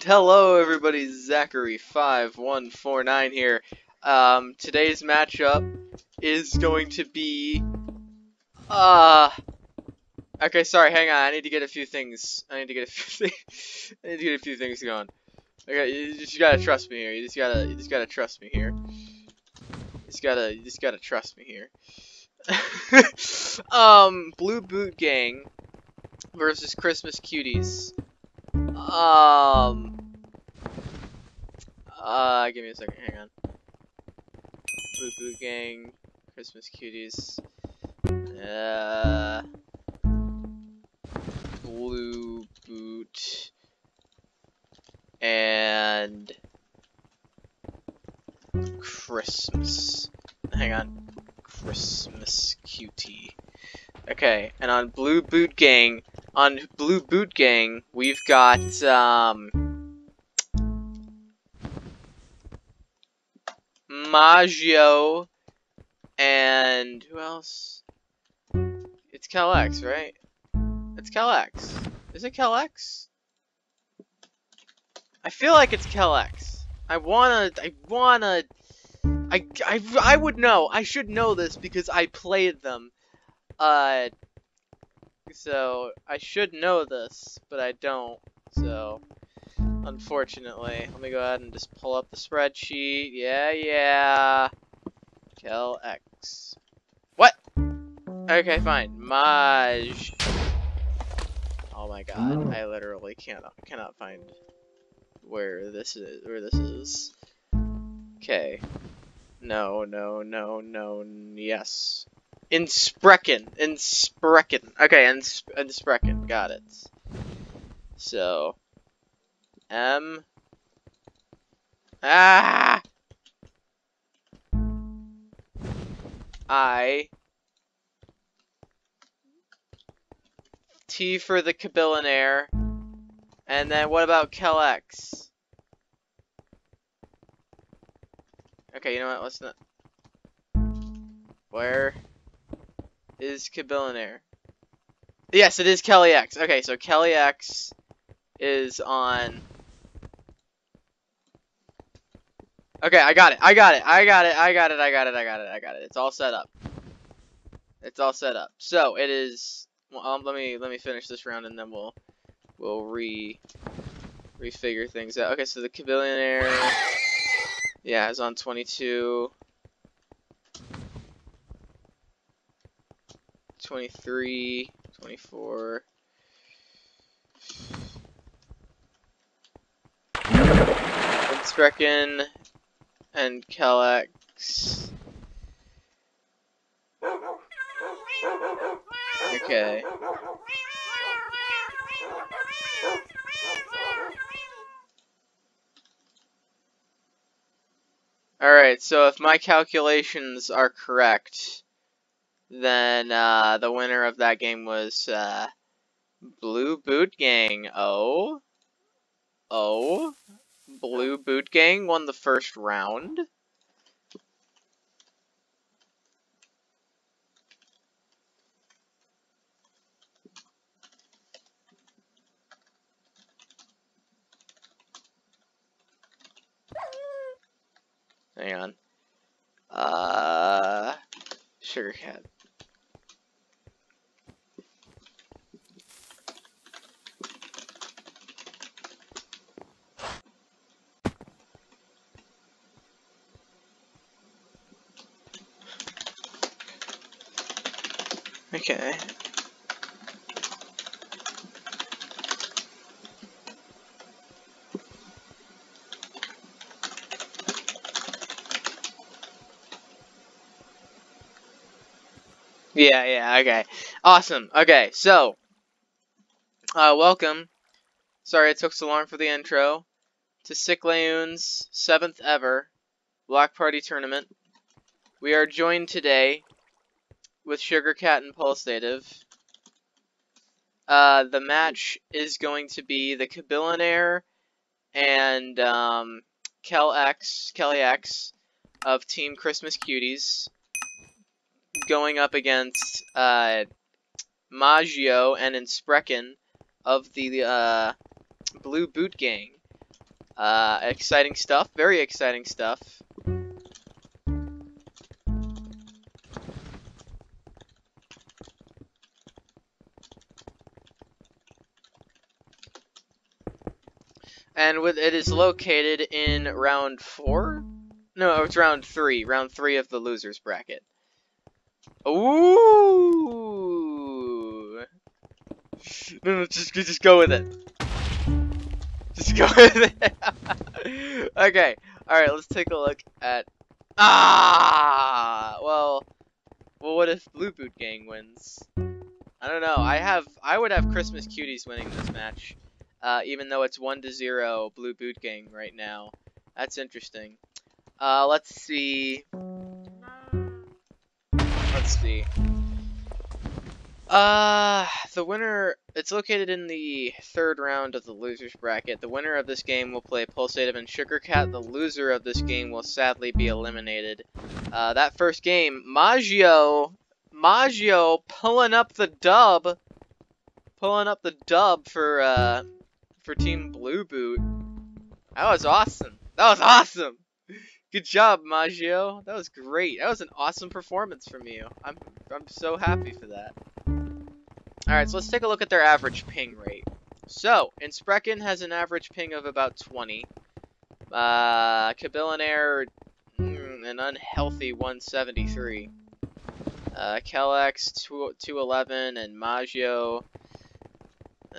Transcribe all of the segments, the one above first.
And hello everybody, Zachary5149 here. Um, today's matchup is going to be, uh, okay, sorry, hang on, I need to get a few things, I need to get a few things, I need to get a few things going. Okay, you just gotta trust me here, you just gotta, you just gotta trust me here. You just gotta, you just gotta trust me here. um, Blue Boot Gang versus Christmas Cuties. Um. Uh, give me a second. Hang on. Blue Boot Gang, Christmas Cuties. Uh. Blue Boot. And. Christmas. Hang on. Christmas Cutie. Okay, and on Blue Boot Gang, on Blue Boot Gang, we've got, um... Maggio, and who else? It's Cal-X, right? It's Cal-X. Is it Cal-X? I feel like it's Cal-X. I wanna, I wanna, I, I, I would know. I should know this because I played them. Uh, so I should know this, but I don't. So, unfortunately, let me go ahead and just pull up the spreadsheet. Yeah, yeah. Kel X. What? Okay, fine. Maj. Oh my god, oh. I literally cannot cannot find where this is. Where this is. Okay. No, no, no, no, yes. Inspreken. In Sprecken. Okay, in, in Sprecken. Got it. So. M. Ah! I. T for the Cabillonaire. And then what about Kel-X? Okay, you know what? Let's not. Where? Is Cabillonaire. Yes, it is Kelly X. Okay, so Kelly X is on. Okay, I got it. I got it. I got it. I got it. I got it. I got it. I got it. It's all set up. It's all set up. So it is. Well, um, let me let me finish this round and then we'll we'll re refigure things out. Okay, so the Cabillonaire, yeah, is on 22. 23, 24. Sprecken and Kel-X. Okay. Alright, so if my calculations are correct, then uh, the winner of that game was uh, Blue Boot Gang. Oh. Oh. Blue Boot Gang won the first round. Hang on. Uh, Sugar Okay. Yeah, yeah, okay. Awesome. Okay, so, uh, welcome. Sorry it took so long for the intro. To Siclaune's 7th ever Block Party Tournament. We are joined today with Sugar Cat and Pulsative. Uh, the match is going to be the Cabillonaire and um, Kel X, Kelly X of Team Christmas Cuties going up against uh, Maggio and Inspreken of the uh, Blue Boot Gang. Uh, exciting stuff. Very exciting stuff. And with it is located in round four? No, it's round three. Round three of the losers bracket. Ooh. No, no, just just go with it. Just go with it. okay. All right. Let's take a look at. Ah. Well. Well, what if Blue Boot Gang wins? I don't know. I have. I would have Christmas Cuties winning this match, uh, even though it's one to zero Blue Boot Gang right now. That's interesting. Uh, let's see. Let's see. Uh, the winner, it's located in the third round of the loser's bracket. The winner of this game will play Pulsative and Sugarcat. The loser of this game will sadly be eliminated. Uh, that first game, Maggio, Maggio pulling up the dub, pulling up the dub for, uh, for Team Blue Boot. That was awesome. That was awesome. Good job, Maggio. That was great. That was an awesome performance from you. I'm I'm so happy for that. Alright, so let's take a look at their average ping rate. So, Inspreken has an average ping of about 20. Uh, Cabillonaire, mm, an unhealthy 173. Uh, Kellex, 211, and Maggio,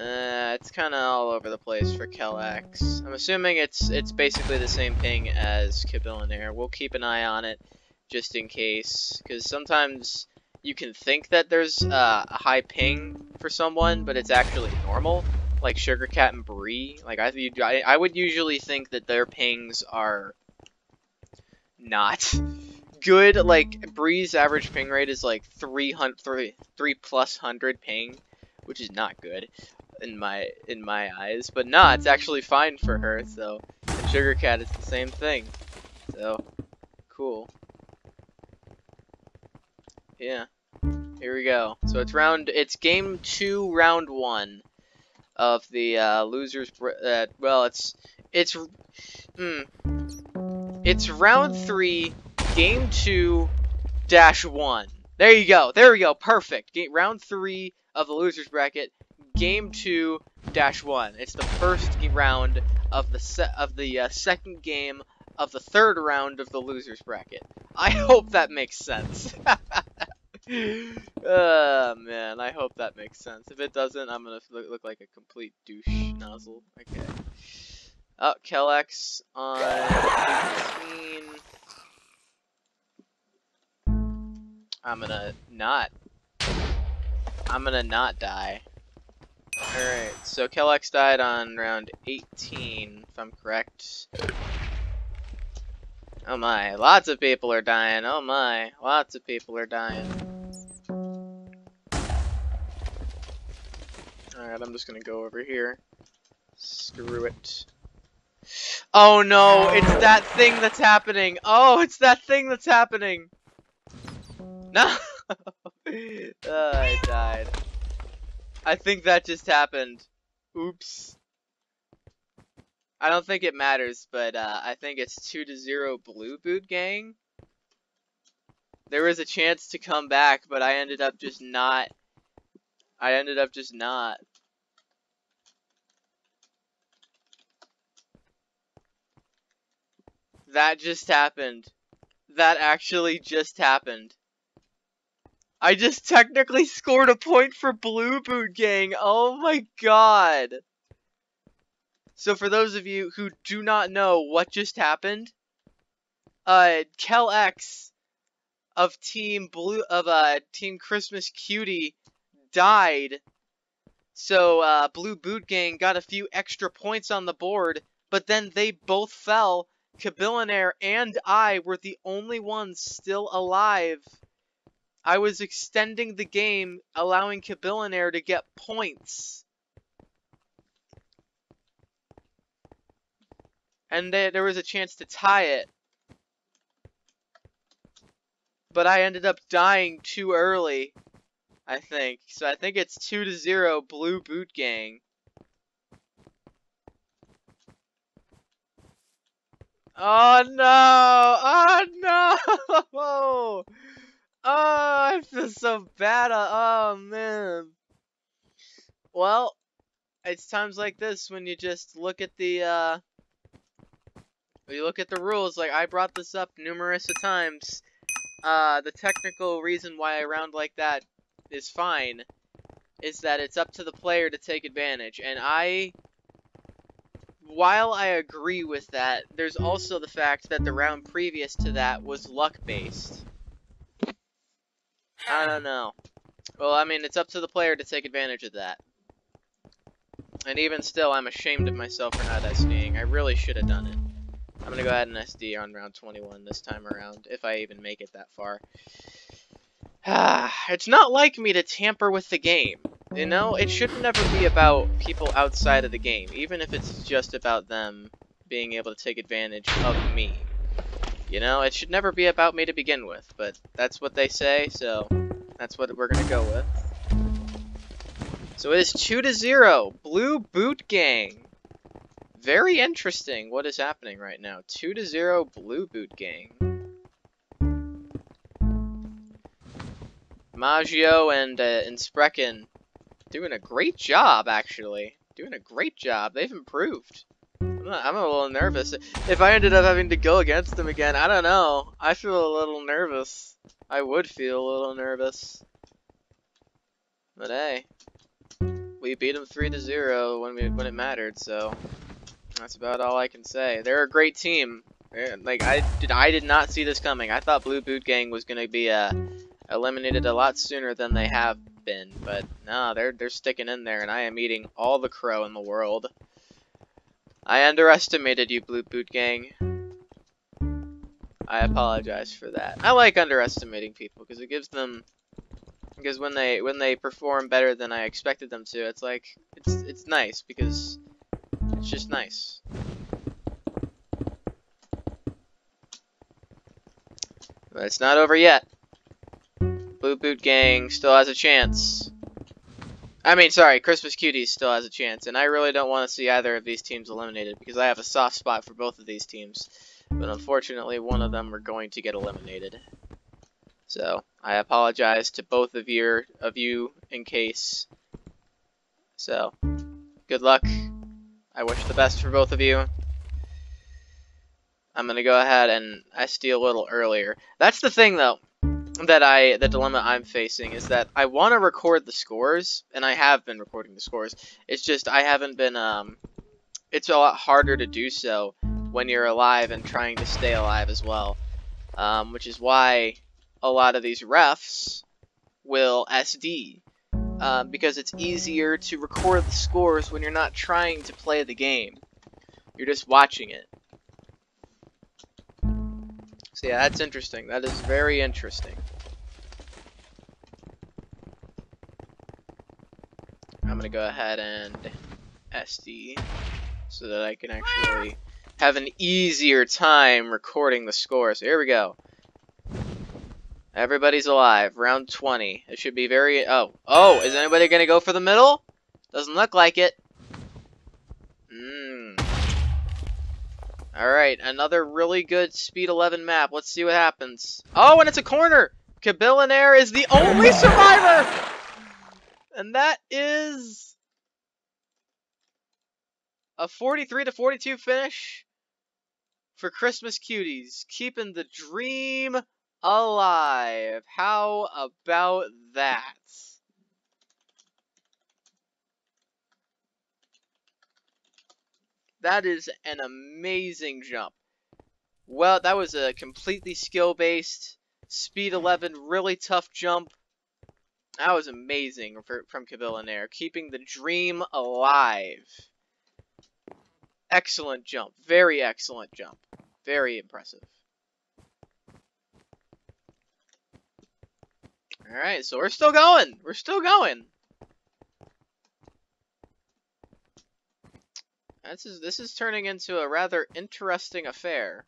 uh, it's kind of all over the place for Kellex. I'm assuming it's it's basically the same thing as Cabillonaire. We'll keep an eye on it just in case, because sometimes you can think that there's uh, a high ping for someone, but it's actually normal, like Sugarcat and Bree. Like I, I, I would usually think that their pings are not good. Like Bree's average ping rate is like 300, 3, 3 plus hundred ping, which is not good in my in my eyes. But nah, it's actually fine for her. So and Sugar Cat is the same thing. So cool. Yeah. Here we go. So it's round. It's game two, round one of the uh, losers. Uh, well, it's it's hmm. It's round three, game two, dash one. There you go. There we go. Perfect. Game, round three of the losers bracket game two dash one. It's the first round of the of the uh, second game of the third round of the losers bracket. I hope that makes sense. oh man, I hope that makes sense. If it doesn't, I'm gonna look, look like a complete douche nozzle. Okay. Oh, Kellex on 18. I'm gonna not. I'm gonna not die. Alright, so Kellex died on round 18, if I'm correct. Oh my, lots of people are dying, oh my, lots of people are dying. Alright, I'm just gonna go over here. Screw it. Oh no, it's that thing that's happening! Oh, it's that thing that's happening! No! I died. I think that just happened. Oops. I don't think it matters, but uh, I think it's 2 to 0 Blue Boot Gang. There was a chance to come back, but I ended up just not. I ended up just not. That just happened. That actually just happened. I just technically scored a point for Blue Boot Gang. Oh my god. So for those of you who do not know what just happened, uh, Kellex of Team Blue of uh Team Christmas Cutie died. So uh, Blue Boot Gang got a few extra points on the board, but then they both fell. Cabillonaire and I were the only ones still alive. I was extending the game, allowing Cabillonaire to get points. And there, there was a chance to tie it. But I ended up dying too early, I think. So I think it's 2 to 0 Blue Boot Gang. Oh no! Oh no! Oh, I feel so bad. Oh man. Well, it's times like this when you just look at the uh you look at the rules like I brought this up numerous of times. Uh the technical reason why I round like that is fine is that it's up to the player to take advantage and I while I agree with that, there's also the fact that the round previous to that was luck based. I don't know. Well, I mean, it's up to the player to take advantage of that. And even still, I'm ashamed of myself for not SDing. I really should have done it. I'm gonna go ahead and SD on round 21 this time around, if I even make it that far. it's not like me to tamper with the game. You know, it should never be about people outside of the game, even if it's just about them being able to take advantage of me. You know, it should never be about me to begin with, but that's what they say, so that's what we're gonna go with. So it is 2 to 0, Blue Boot Gang. Very interesting what is happening right now. 2 to 0, Blue Boot Gang. Maggio and, uh, and Sprechen doing a great job, actually. Doing a great job. They've improved. I'm, a little nervous. If I ended up having to go against them again, I don't know. I feel a little nervous. I would feel a little nervous. But hey, we beat them 3 to 0 when we when it mattered, so that's about all I can say. They're a great team. Like I did I did not see this coming. I thought Blue Boot Gang was going to be uh, eliminated a lot sooner than they have been, but no, they're they're sticking in there, and I am eating all the crow in the world. I underestimated you, Blue Boot Gang. I apologize for that. I like underestimating people because it gives them because when they when they perform better than I expected them to, it's like it's it's nice because it's just nice. But it's not over yet. Blue Boot Gang still has a chance. I mean, sorry, Christmas Cuties still has a chance, and I really don't want to see either of these teams eliminated because I have a soft spot for both of these teams. But unfortunately, one of them are going to get eliminated. So, I apologize to both of your of you in case. So, good luck. I wish the best for both of you. I'm gonna go ahead and SD a little earlier. That's the thing, though that I the dilemma I'm facing is that I want to record the scores and I have been recording the scores. It's just I haven't been um it's a lot harder to do so when you're alive and trying to stay alive as well. Um, which is why a lot of these refs will SD um, because it's easier to record the scores when you're not trying to play the game. You're just watching it. So yeah, that's interesting. That is very interesting. Gonna go ahead and SD so that I can actually have an easier time recording the score. So here we go. Everybody's alive. Round 20. It should be very... Oh. Oh, is anybody gonna go for the middle? Doesn't look like it. Mmm. Alright, another really good Speed 11 map. Let's see what happens. Oh, and it's a corner! Cabillonaire is the only survivor! And that is... A 43 to 42 finish for Christmas Cuties. Keeping the dream alive. How about that? That is an amazing jump. Well, that was a completely skill-based, speed 11, really tough jump. That was amazing for, from Cabillonaire, keeping the dream alive. Excellent jump. Very excellent jump. Very impressive. Alright, so we're still going. We're still going. This is this is turning into a rather interesting affair.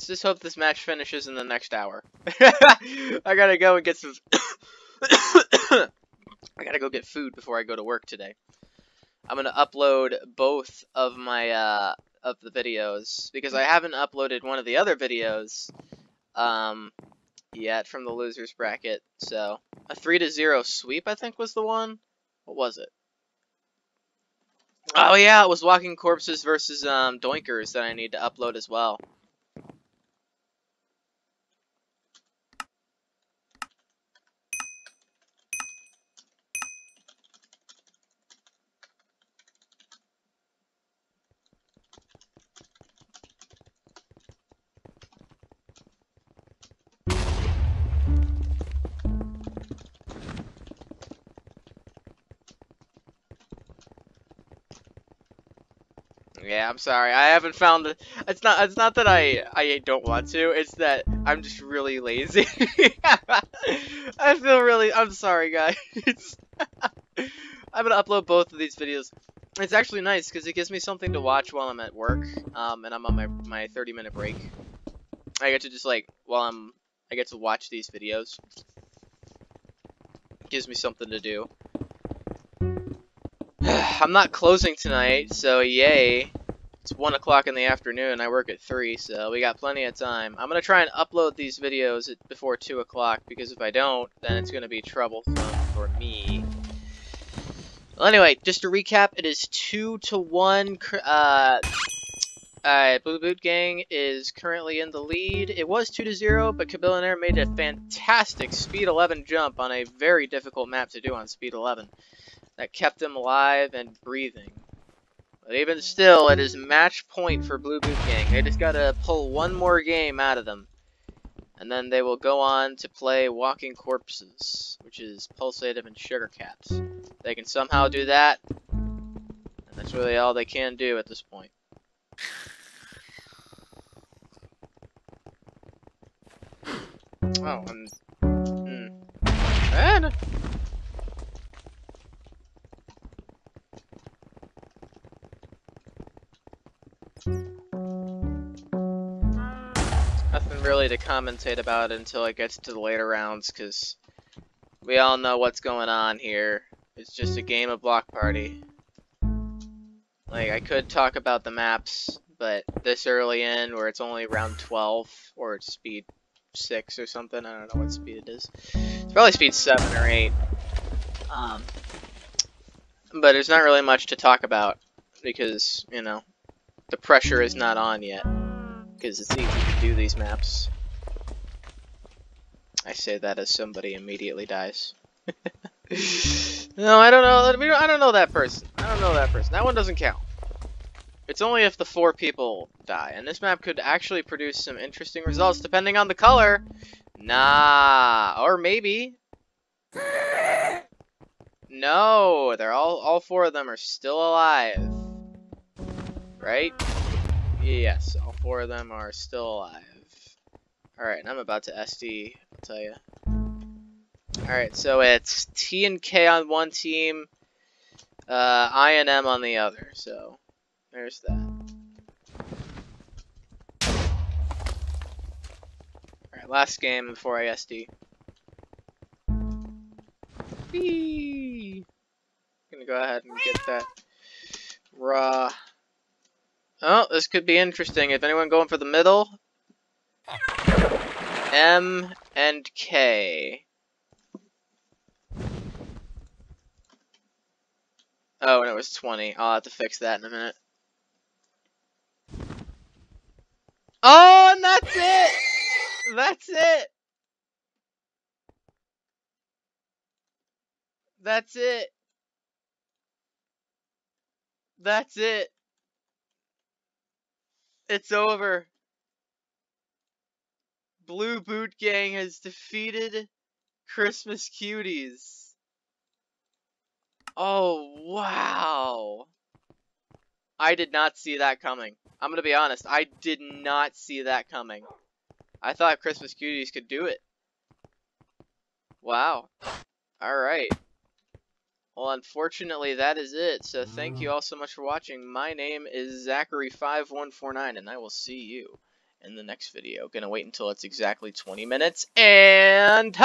Let's just hope this match finishes in the next hour. I gotta go and get some I gotta go get food before I go to work today. I'm gonna upload both of my uh, of the videos because I haven't uploaded one of the other videos um, yet from the losers bracket. So a three to zero sweep, I think, was the one. What was it? Oh yeah, it was Walking Corpses versus um, Doinkers that I need to upload as well. Yeah, I'm sorry. I haven't found the. It's not. It's not that I. I don't want to. It's that I'm just really lazy. I feel really. I'm sorry, guys. I'm gonna upload both of these videos. It's actually nice because it gives me something to watch while I'm at work. Um, and I'm on my my 30 minute break. I get to just like while I'm. I get to watch these videos. It gives me something to do. I'm not closing tonight, so yay. It's 1 o'clock in the afternoon, I work at 3, so we got plenty of time. I'm going to try and upload these videos before 2 o'clock, because if I don't, then it's going to be troublesome for me. Well, anyway, just to recap, it is 2 to 1. Uh, uh, Blue Boot Gang is currently in the lead. It was 2 to 0, but Cabillonaire made a fantastic Speed 11 jump on a very difficult map to do on Speed 11 that kept him alive and breathing. But even still, it is match point for Blue Boot Gang. They just gotta pull one more game out of them. And then they will go on to play Walking Corpses, which is Pulsative and Sugar Cats. They can somehow do that, and that's really all they can do at this point. Oh, and... Mm. And... Really to commentate about until it gets to the later rounds, because we all know what's going on here. It's just a game of Block Party. Like, I could talk about the maps, but this early in, where it's only round 12, or it's speed 6 or something, I don't know what speed it is. It's probably speed 7 or 8. Um, but there's not really much to talk about, because, you know, the pressure is not on yet because it's easy to do these maps. I say that as somebody immediately dies. no, I don't know. I don't know that person. I don't know that person. That one doesn't count. It's only if the four people die, and this map could actually produce some interesting results depending on the color. Nah, or maybe. No, they're all all four of them are still alive right? Yes, four of them are still alive. Alright, I'm about to SD, I'll tell you. Alright, so it's T and K on one team, uh, I and M on the other, so there's that. Alright, last game before I SD. Whee! Gonna go ahead and get that raw Oh, this could be interesting. If anyone going for the middle, M and K. Oh, and it was 20. I'll have to fix that in a minute. Oh, and that's it! That's it! That's it! That's it! It's over. Blue Boot Gang has defeated Christmas Cuties. Oh, wow. I did not see that coming. I'm to be honest. I did not see that coming. I thought Christmas Cuties could do it. Wow. Alright. Well, unfortunately, that is it. So thank you mm. all so much for watching. My name is Zachary5149, and I will see you in the next video. Gonna wait until it's exactly 20 minutes, and...